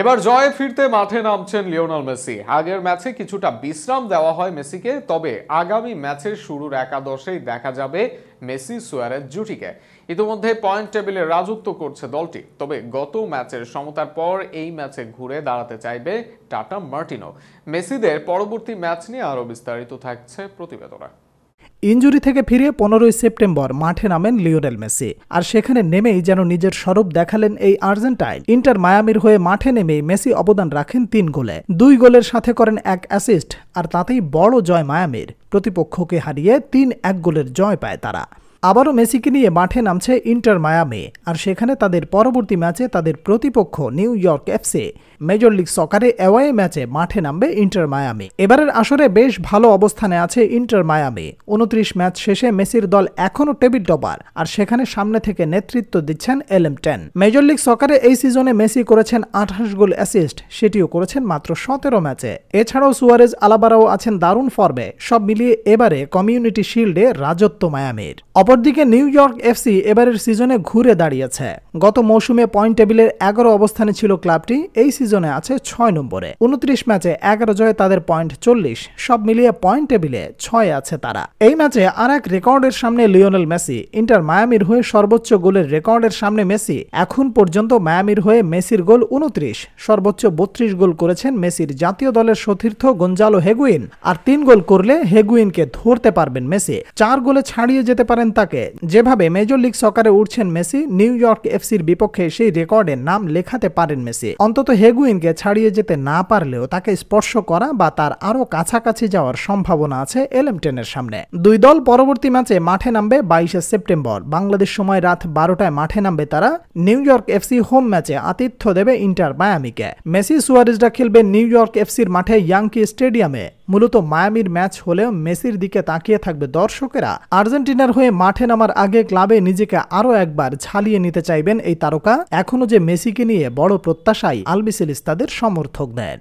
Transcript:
এবার জয়ে ফিরতে মাঠে নামছেন লিওনাল মেসি। আগের ম্যাচে কিছুটা বিশ্রাম দেওয়া হয় মেসিকে, তবে আগামী ম্যাচের শুরুর একাদশেই দেখা যাবে মেসি সুয়ারেজ জুটিকে। ইতিমধ্যে পয়েন্ট টেবিলে রাজত্ব করছে দলটি, তবে গত ম্যাচের সমতার পর এই ম্যাচে ঘুরে দাঁড়াতে চাইবে টাটা মার্টিনো। মেসিদের পরবর্তী ম্যাচ নিয়ে আরও বিস্তারিত থাকছে প্রতিবেদনা। ইঞ্জুরি থেকে ফিরে পনেরোই সেপ্টেম্বর মাঠে নামেন লিওনেল মেসি। আর সেখানে নেমেই যেন নিজের স্বরূপ দেখালেন এই আর্জেন্টাইন। ইন্টার মায়ামির হয়ে মাঠে নেমেই মেসি অবদান রাখেন তিন গোলে। দুই গোলের সাথে করেন এক অ্যাসিস্ট, আর তাতেই বড় জয় মায়ামির। প্রতিপক্ষকে হারিয়ে তিন এক গোলের জয় পায় তারা। আবারও মেসিকে নিয়ে মাঠে নামছে ইন্টার মায়ামে, আর সেখানে তাদের পরবর্তী ম্যাচে তাদের প্রতিপক্ষ নিউ ইয়র্ক এফসে। মেজর লিগ সকারে অ্যাওয়ে ম্যাচে মাঠে নামবে ইন্টার মায়ামে। এবারের আসরে বেশ ভালো অবস্থানে আছে ইন্টার মায়ামে। উনত্রিশ ম্যাচ শেষে মেসির দল এখনও টেবিল টপার, আর সেখানে সামনে থেকে নেতৃত্ব দিচ্ছেন এলএম টেন। মেজর লিগ সকারে এই সিজনে মেসি করেছেন আঠাশ গোল অ্যাসিস্ট, সেটিও করেছেন মাত্র সতেরো ম্যাচে। এছাড়াও সুয়ারেজ আলাবারাও আছেন দারুণ ফর্মে, সব মিলিয়ে এবারে কমিউনিটি শিল্ডে রাজত্ব মায়ামির। অপরদিকে নিউ ইয়র্ক এফসি এবারের সিজনে ঘুরে দাঁড়িয়েছে। গত মৌসুমে পয়েন্ট টেবিলের এগারো অবস্থানে ছিল ক্লাবটি, এই সিজনে আছে ছয় নম্বরে। উনত্রিশ ম্যাচে এগারো জয়ে তাদের পয়েন্ট চল্লিশ, সব মিলিয়ে পয়েন্ট টেবিলে ছয় আছে তারা। এই ম্যাচে আর এক রেকর্ডের সামনে লিওনেল মেসি, ইন্টার মায়ামির হয়ে সর্বোচ্চ গোলের রেকর্ডের সামনে মেসি, এখন পর্যন্ত মায়ামির হয়ে মেসির গোল উনত্রিশ, সর্বোচ্চ বত্রিশ গোল করেছেন মেসির জাতীয় দলের সতীর্থ গঞ্জালো হেগুইন, আর তিন গোল করলে হেগুইনকে ধরতে পারবেন মেসি। চার গোলে ছাড়িয়ে যেতে পারেন তাকে। যেভাবে মেজর লিগ সকারে উঠছেন মেসি, নিউ ইয়র্ক এফসির বিপক্ষে সেই রেকর্ডে নাম লেখাতে পারেন মেসি। অন্তত হেগুইনকে ছাড়িয়ে যেতে না পারলেও তাকে স্পর্শ করা বা তার আরও কাছাকাছি যাওয়ার সম্ভাবনা আছে এলএম টেনের সামনে। দুই দল পরবর্তী ম্যাচে মাঠে নামবে বাইশে সেপ্টেম্বর। বাংলাদেশ সময় রাত বারোটায় মাঠে নামবে তারা। নিউ ইয়র্ক এফসি হোম ম্যাচে আতিথ্য দেবে ইন্টার মায়ামিকে। মেসি সুয়ারিজরা খেলবে নিউ ইয়র্ক এফসির মাঠে ইয়াংকি স্টেডিয়ামে। মূলত মায়ামির ম্যাচ হলেও মেসির দিকে তাকিয়ে থাকবে দর্শকেরা। আর্জেন্টিনার হয়ে মাঠে নামার আগে ক্লাবে নিজেকে আরও একবার ঝালিয়ে নিতে চাইবেন এই তারকা। এখনও যে মেসিকে নিয়ে বড় প্রত্যাশায় আলবিসেলিস্তাদের সমর্থকদের।